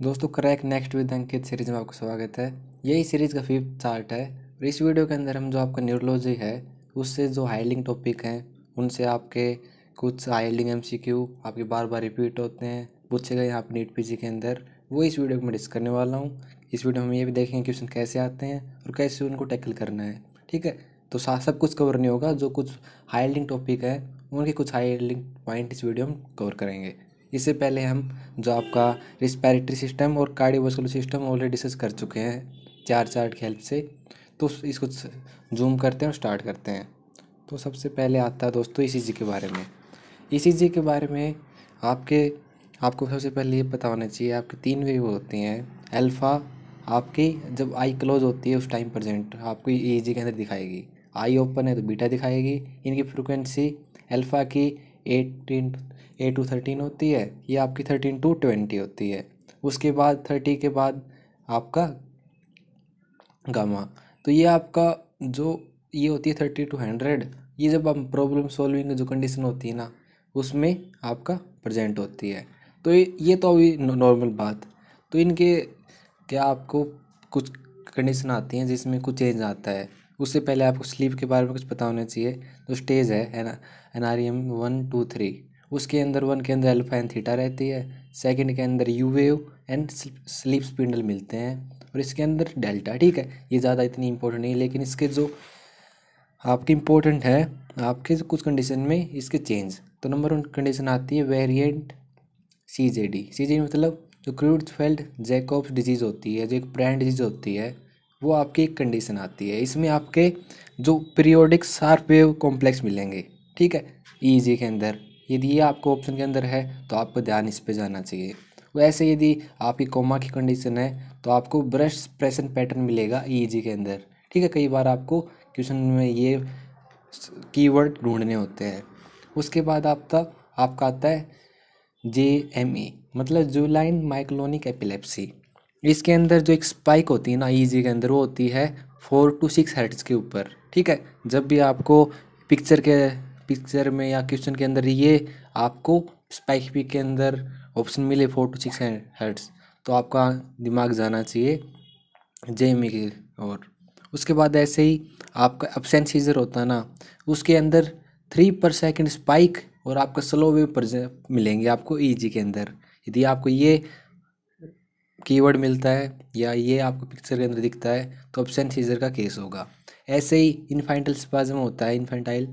दोस्तों, crack next with Ankit series में आपका स्वागत है। यही सीरीज़ का फिफ्थ चार्ट है और इस वीडियो के अंदर हम जो आपका न्यूरोलॉजी है, उससे जो हाइलिंग टॉपिक हैं, उनसे आपके कुछ हाइलिंग एम सी क्यू आपके बार बार रिपीट होते हैं पूछे गए आप नीट पीजी के अंदर। वो इस वीडियो को मैं डिस्क करने वाला हूँ। इस वीडियो में ये भी देखेंगे क्वेश्चन कैसे आते हैं और कैसे उनको टैकल करना है, ठीक है? तो सब कुछ कवर नहीं होगा, जो कुछ हाइलिंग टॉपिक है, उनके कुछ हाइलिंग पॉइंट इस वीडियो में कवर करेंगे। इससे पहले हम जो आपका रिस्पेरेटरी सिस्टम और कार्डियोवास्कुलर सिस्टम ऑलरेडी डिस्कस कर चुके हैं, चार चार्ट की हेल्प से तो इसको जूम करते हैं और स्टार्ट करते हैं। तो सबसे पहले आता है दोस्तों ई के बारे में। ई के बारे में आपके, आपको सबसे पहले ये पता होना चाहिए, आपके तीन वेव होती हैं अल्फ़ा आपकी जब आई क्लोज होती है उस टाइम प्रजेंट आपको ई के अंदर दिखाएगी। आई ओपन है तो बीटा दिखाएगी। इनकी फ्रिक्वेंसी अल्फ़ा की एटीन ए टू थर्टीन होती है, ये आपकी थर्टीन टू ट्वेंटी होती है। उसके बाद थर्टी के बाद आपका गामा तो ये आपका जो, ये होती है थर्टी टू हंड्रेड ये जब हम प्रॉब्लम सॉल्विंग जो कंडीशन होती है ना, उसमें आपका प्रेजेंट होती है। तो ये तो अभी नॉर्मल बात। तो इनके, क्या आपको कुछ कंडीशन आती हैं जिसमें कुछ चेंज आता है? उससे पहले आपको स्लीप के बारे में कुछ पता होना चाहिए। तो स्टेज है, N R M one, two, three. उसके अंदर वन के अंदर अल्फ़ा एंड थीटा रहती है, सेकंड के अंदर U wave and sleep spindle मिलते हैं। और इसके अंदर डेल्टा, ठीक है? ये ज़्यादा इतनी इंपॉर्टेंट नहीं लेकिन इसके जो आपकी इम्पोर्टेंट है, आपके कुछ कंडीशन में इसके चेंज। तो नंबर वन कंडीशन आती है variant C J D. C J D मतलब जो क्रूड फेल्ड जैकॉब्स डिज़ीज़ होती है, जो एक ब्रांड डिज़ीज़ होती है वो आपकी एक कंडीशन आती है। इसमें आपके जो पीरियोडिक शार्प वेव कॉम्प्लेक्स मिलेंगे, ठीक है? ई e के अंदर। यदि ये आपको ऑप्शन के अंदर है तो आपको ध्यान इस पर जाना चाहिए। वैसे यदि आपकी कोमा की कंडीशन है तो आपको ब्रश प्रेशन पैटर्न मिलेगा ई के अंदर। ठीक है? कई बार आपको क्वेश्चन में ये कीवर्ड ढूँढने होते हैं। उसके बाद आपका आपका आता है जे एम ई मतलब जूलाइन माइक्लोनिक एपिलेप्सी इसके अंदर जो एक स्पाइक होती है ना ईजी के अंदर, वो होती है फोर टू सिक्स हर्ट्स के ऊपर, ठीक है? जब भी आपको पिक्चर के पिक्चर में या क्वेश्चन के अंदर ये आपको स्पाइक पिक के अंदर ऑप्शन मिले फोर टू सिक्स हर्ट्स तो आपका दिमाग जाना चाहिए जे की और उसके बाद ऐसे ही आपका अपसेंट सीजर होता है ना, उसके अंदर थ्री पर सेकंड स्पाइक और आपका स्लो वेव पर मिलेंगे आपको ईजी के अंदर। यदि आपको ये कीवर्ड मिलता है या ये आपको पिक्चर के अंदर दिखता है तो ऑप्शन सीजर का केस होगा। ऐसे ही इनफाइंटल स्पाजम होता है इन्फेंटाइल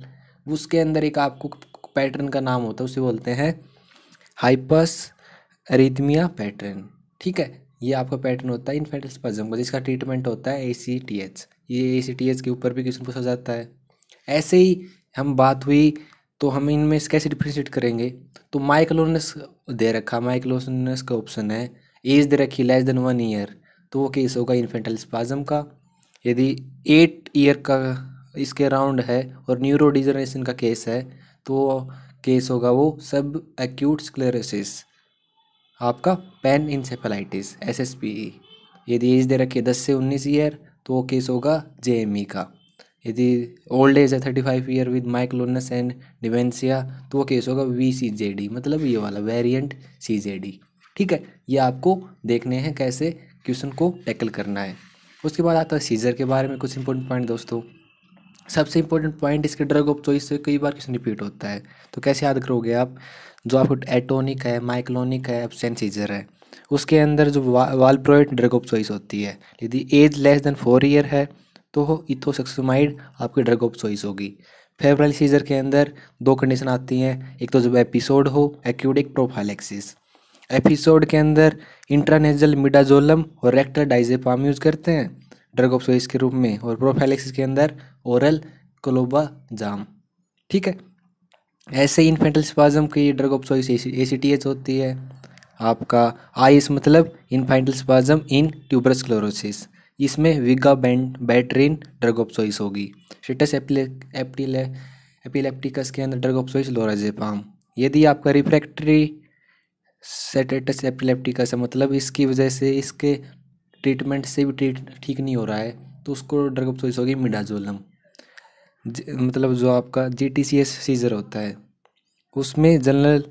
उसके अंदर एक आपको पैटर्न का नाम होता है, उसे बोलते हैं हाइपस अरिथमिया पैटर्न ठीक है? ये आपका पैटर्न होता है इन्फेंटल स्पाजम का, जिसका ट्रीटमेंट होता है ए सी टी एच ये ए सी टी एच के ऊपर भी किसी पूछा जाता है। ऐसे ही हम बात हुई तो हम इनमें कैसे डिफ्रेंशिएट करेंगे? तो माइक्लोनस दे रखा माइक्लोनस का ऑप्शन है एज दे रखी लेस देन वन ईयर तो वो केस होगा इन्फेंटल स्पाजम का। यदि एट ईयर का इसके राउंड है और न्यूरो डिजनरेशन का केस है तो केस होगा वो सब एक्यूट स्क्लेरोसिस आपका panencephalitis S S P E यदि एज दे रखी दस से उन्नीस ईयर तो वो केस होगा जे एम ई का। यदि ओल्ड एज है thirty five year with myoclonus and dementia तो वो केस होगा वी सी जे डी मतलब ये वाला वेरिएंट सी जे डी ठीक है, ये आपको देखने हैं कैसे क्वेश्चन को टैकल करना है। उसके बाद आता है सीजर के बारे में कुछ इंपॉर्टेंट पॉइंट दोस्तों। सबसे इंपॉर्टेंट पॉइंट इसके ड्रग ऑफ़ चॉइस से कई बार क्वेश्चन रिपीट होता है। तो कैसे याद करोगे आप? जो आपको एटोनिक है माइक्लोनिक है एबसेंसीजर है। उसके अंदर जो वालप्रोइड ड्रग ऑफ़ चॉइस होती है। यदि age less than four year है तो इथोसेक्सोमाइड आपकी ड्रग ऑफ़ चॉइस होगी। फेबरल सीजर के अंदर दो कंडीशन आती हैं। एक तो जब एपिसोड हो एक्यूडिक प्रोफाइलेक्सिस एपिसोड के अंदर इंट्रानेजल मिडाजोलम और रेक्टर डाइजेपाम यूज़ करते हैं ड्रग ऑफ़ चॉइस के रूप में, और प्रोफाइलेक्सिस के अंदर ओरल क्लोबा जाम ठीक है? ऐसे इन्फेंटल स्पाजम की drug of choice A C T H होती है। आपका आइस मतलब infantile spasm in tuberous sclerosis इसमें vigabatrin drug of choice होगी। शिटस एपिलेप्टिकस के अंदर ड्रग ऑफ़ चॉइस लोराजेपाम यदि आपका रिफ्रैक्टरी सेटेटस एपिलेप्टिकस है मतलब इसकी वजह से इसके ट्रीटमेंट से भी ट्रीट ठीक नहीं हो रहा है तो उसको ड्रग ऑफ़ चॉइस होगी मिडाजोलम। मतलब जो आपका G T C S seizure होता है, उसमें जनरल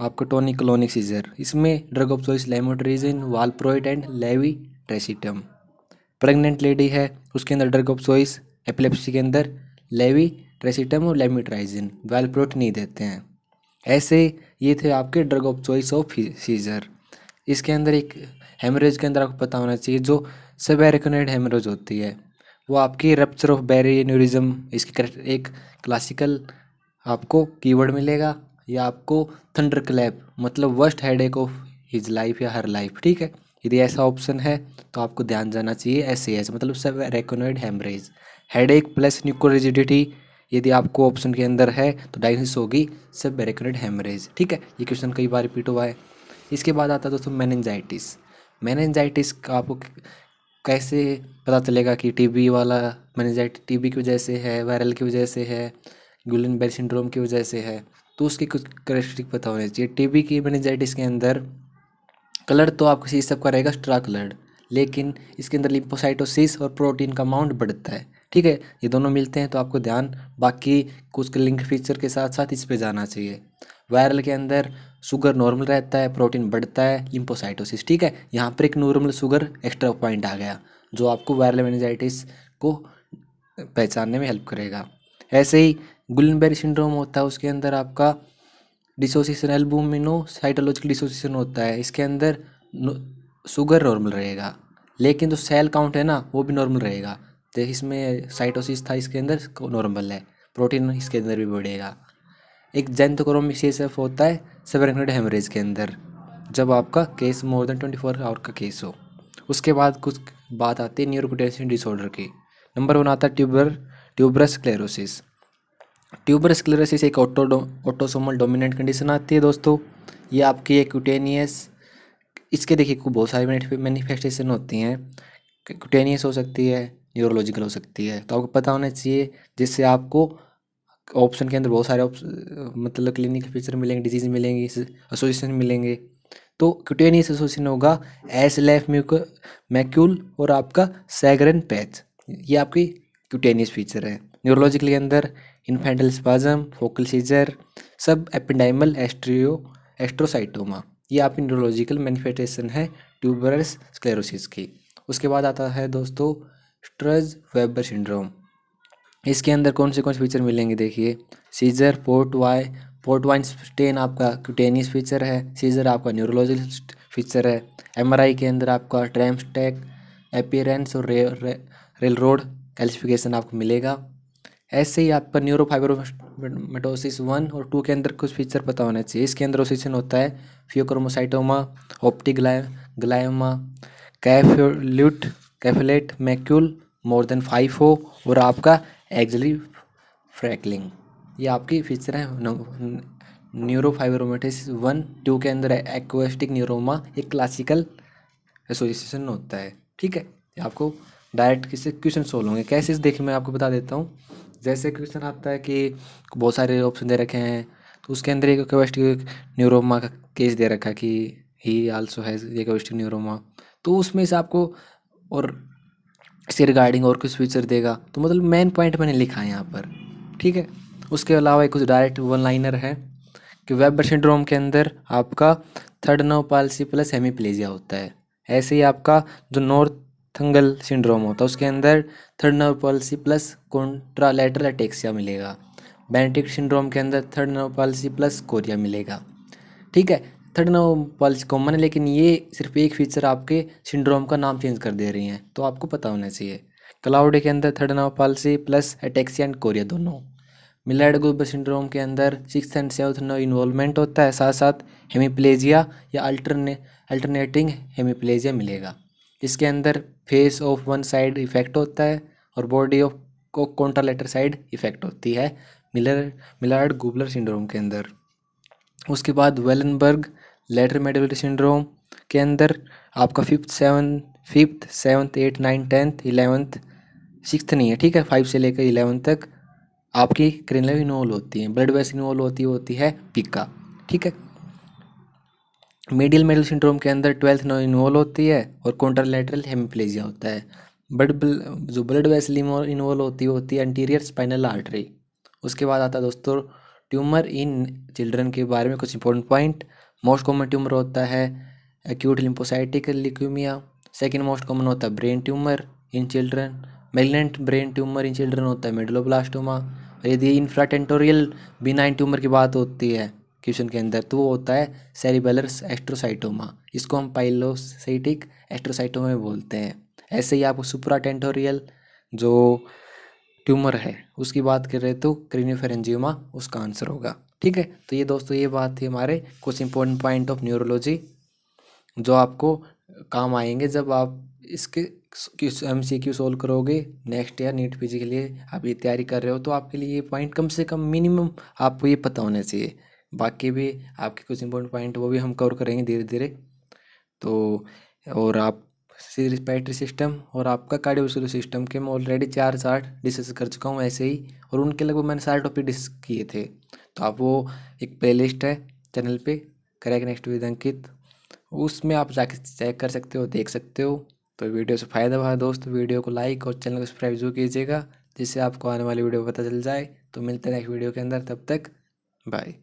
आपका टोनिक क्लोनिक सीजर इसमें drug of choice lamotrigine valproate and levetiracetam pregnant lady है, उसके अंदर ड्रग ऑफ़ चॉइस एपिलेप्सी के अंदर लेवी ट्रेसिटम और लेमिट्राइजिन वालप्रोट नहीं देते हैं। ऐसे ये थे आपके drug of choice of seizure इसके अंदर एक हेमरेज के अंदर आपको पता होना चाहिए, जो सब एरिकोनेड हेमरेज होती है, वो आपकी रप्चर ऑफ़ बैरी इसकी एक क्लासिकल आपको कीवर्ड मिलेगा, या आपको थंडर क्लैप मतलब worst head of his life या हर लाइफ ठीक है? यदि ऐसा ऑप्शन है तो आपको ध्यान जाना चाहिए एस मतलब सब रेकोनोइड हेमरेज हेड एक प्लस न्यूकोरिजिडिटी यदि आपको ऑप्शन के अंदर है तो डायग्नोसिस होगी सब बेरिकोनेड हेमरेज ठीक है? ये क्वेश्चन कई बार रिपीट हुआ है। इसके बाद आता है दोस्तों मैनेंजाइटिस मैनेंजाइटिस का आपको कैसे पता चलेगा कि टीबी वाला मैनेंजाइटिस टीबी की वजह से है वायरल की वजह से है गुलन बेल सिंड्रोम की वजह से है? तो उसकी कुछ करेक्टरिस्टिक पता होनी चाहिए। टीबी की मैनेंजाइटिस के अंदर कलर तो आपको सी सब का रहेगा स्ट्रा कलर्ड लेकिन इसके अंदर लिपोसाइटोसिस और प्रोटीन का अमाउंट बढ़ता है। ठीक है, ये दोनों मिलते हैं तो आपको ध्यान बाकी कुछ लिंक फीचर के साथ साथ इस पर जाना चाहिए। वायरल के अंदर शुगर नॉर्मल रहता है प्रोटीन बढ़ता है लिम्पोसाइटोसिस ठीक है? यहाँ पर एक नॉर्मल शुगर एक्स्ट्रा पॉइंट आ गया, जो आपको वायरल मेनिजाइटिस को पहचानने में हेल्प करेगा। ऐसे ही गुलनबेरी सिंड्रोम होता है, उसके अंदर आपका डिसोसिएशन एल्बुमिनो साइटोलॉजिकल डिसोसिएशन होता है, इसके अंदर शुगर नॉर्मल रहेगा। लेकिन जो सेल काउंट है ना, वो भी नॉर्मल रहेगा। तो इसमें साइटोसिस था इसके अंदर नॉर्मल है। प्रोटीन इसके अंदर भी बढ़ेगा। एक जेंथोक्रोमिसिस होता है सेवरेक्टेड हेमरेज के अंदर, जब आपका case more than twenty four hour का केस हो। उसके बाद कुछ बात आती है न्यूरोपोटेंशियल डिसऑर्डर की। नंबर वन आता है tuber tuberous sclerosis tuber sclerosis एक ऑटो ऑटोसोमल डोमिनेंट कंडीशन आती है दोस्तों। ये आपकी एक क्यूटेनियस इसके देखिए बहुत सारी मैनिफेस्टेशन होती हैं। क्यूटेनियस हो सकती है न्यूरोलॉजिकल हो सकती है। तो आपको पता होना चाहिए, जिससे आपको ऑप्शन के अंदर बहुत सारे मतलब क्लिनिकल फीचर मिलेंगे डिज़ीज़ मिलेंगी एसोसिएशन मिलेंगे। तो क्यूटेनियस एसोसिएशन होगा एस लेफ मैक्यूल और आपका सैगरन पैच ये आपकी क्यूटेनियस फीचर है। न्यूरोलॉजिकल के अंदर infantile spasm focal seizure subependymal astro astrocytoma ये आपकी न्यूरोलॉजिकल मैनिफेस्टेशन है ट्यूबरस स्क्लेरोसिस की। उसके बाद आता है दोस्तों स्ट्रज वेबर सिंड्रोम इसके अंदर कौन से कौन से फीचर मिलेंगे देखिए? Seizure port Y port wine stain आपका क्यूटेनियस फीचर है सीजर आपका न्यूरोलॉजिस्ट फीचर है एमआरआई के अंदर आपका ट्रैम्पस्टैक एपियरेंस और रे, रे, रेल रोड कैल्सिफिकेशन आपको मिलेगा। ऐसे ही आपका न्यूरोफाइब्रोमेटोसिस वन और टू के अंदर कुछ फीचर पता होना चाहिए। इसके अंदर ओसिशन होता है pheochromocytoma optic glioma कैफ्यूल्यूट café au lait, macule, more than five हो, और आपका एक्जली फ्रैकलिंग। ये आपकी फीचर है न्यूरोफाइब्रोमेटिस वन, टू के अंदर एक्वेस्टिक न्यूरोमा, एक क्लासिकल एसोसिएशन होता है। ठीक है, आपको डायरेक्ट किससे क्वेश्चन सोल्व होंगे। कैसे देखिए मैं आपको बता देता हूँ। जैसे क्वेश्चन आता है कि बहुत सारे ऑप्शन दे रखे हैं तो उसके अंदर एक क्वेस्टिक न्यूरोमा का केस दे रखा है कि ही आल्सो हैज़ ये क्वेस्टिक न्यूरोमा। तो उसमें से आपको और इसके रिगार्डिंग और कुछ फीचर देगा। तो मतलब मेन पॉइंट मैंने लिखा है यहाँ पर, ठीक है? उसके अलावा एक कुछ डायरेक्ट वन लाइनर है कि वेबर सिंड्रोम के अंदर आपका third nerve palsy plus hemiplegia होता है। ऐसे ही आपका जो नॉर्थ थंगल सिंड्रोम होता है, उसके अंदर third nerve palsy plus contralateral ataxia मिलेगा। बेनेटिक सिंड्रोम के अंदर third nerve palsy plus chorea मिलेगा। ठीक है? थर्ड नर्व पॉलिसी कॉमन है, लेकिन ये सिर्फ़ एक फीचर आपके सिंड्रोम का नाम चेंज कर दे रही हैं। तो आपको पता होना चाहिए। क्लाउड के अंदर third nerve palsy plus ataxia and chorea दोनों। मिलाइड गुबर सिंड्रोम के अंदर six and seventh nerve involvement होता है साथ साथ हेमीप्लेजिया या अल्टरने अल्टरनेटिंग हेमीप्लेजिया मिलेगा। इसके अंदर face of one side effect होता है और बॉडी ऑफ़ को कॉन्ट्रालेटर साइड इफ़ेक्ट होती है। मिलर मिलार्ड गुबलर सिंड्रोम के अंदर। उसके बाद वेलनबर्ग, लेटर मेडिवल सिंड्रोम के अंदर आपका fifth seven fifth seventh eight nine tenth eleventh six नहीं है, ठीक है? फाइव से लेकर इलेवंथ तक आपकी क्रिनल इन्वॉल्व होती है ब्लड वेस इन्वॉल्व होती होती है पिका ठीक है? मीडियल मेडल सिंड्रोम के अंदर ट्वेल्थ इन्वॉल्व होती है और कॉन्ट्रालेटरल हेमिप्लेजिया होता है। बट जो ब्लड वेसल इन्वॉल्व होती है होती है एंटीरियर स्पाइनल आर्टरी उसके बाद आता है दोस्तों ट्यूमर इन चिल्ड्रन के बारे में कुछ important point most common tumour होता है acute lymphocytic leukaemia second most common होता है brain tumour in children malignant brain tumour in children होता है मेडलोब्लास्टोमा और यदि इंफ्राटेंटोरियल बिनाइन ट्यूमर की बात होती है क्वेश्चन के अंदर तो वो होता है सेरिबेलर एस्ट्रोसाइटोमा इसको हम पाइलोसाइटिक एस्ट्रोसाइटोमा बोलते हैं। ऐसे ही आपको सुपराटेंटोरियल जो ट्यूमर है, उसकी बात कर रहे तो क्रीनियोफेरेंजियोमा उसका आंसर होगा। ठीक है? तो ये दोस्तों, ये बात थी हमारे कुछ इंपॉर्टेंट पॉइंट ऑफ़ न्यूरोलॉजी जो आपको काम आएँगे जब आप इसके एम सी क्यू सोल्व करोगे नेक्स्ट ईयर नीट पीजी के लिए आप ये तैयारी कर रहे हो तो आपके लिए ये पॉइंट कम से कम मिनिमम आपको ये पता होना चाहिए। बाकी भी आपके कुछ इंपॉर्टेंट पॉइंट वो भी हम कवर करेंगे धीरे धीरे तो और आप रिस्पायरेटरी सिस्टम और आपका कार्डियोवैस्कुलर सिस्टम के मैं ऑलरेडी चार चार्ट डिस्कस कर चुका हूँ ऐसे ही और उनके लगभग मैंने सारे टॉपिक डिस्कस किए थे। तो आप वो एक प्ले लिस्ट है चैनल पे करेक्ट नेक्स्ट विद अंकित उसमें आप जाके चेक कर सकते हो, देख सकते हो। तो वीडियो से फ़ायदा हुआ दोस्त, वीडियो को लाइक और चैनल को सब्सक्राइब ज़रूर कीजिएगा, जिससे आपको आने वाली वीडियो पता चल जाए। तो मिलते हैं नेक्स्ट वीडियो के अंदर, तब तक बाय